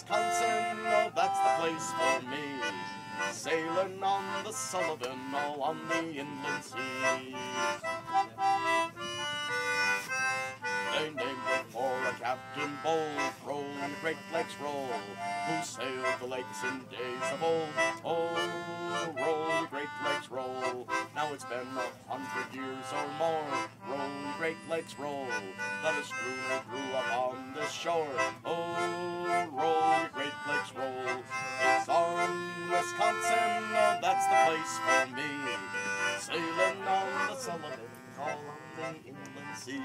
Wisconsin, oh, that's the place for me. Sailing on the Sullivan, oh, on the inland sea. They named it for a captain bold, prone great lakes roll, who sailed the lakes in days of old. Oh, roll, great lakes roll. Now it's been a hundred years or more. Roll, great lakes roll. That a schooner grew up on the shore. Oh, Oh, that's the place for me. Sailing on the Sullivan, all on the inland sea.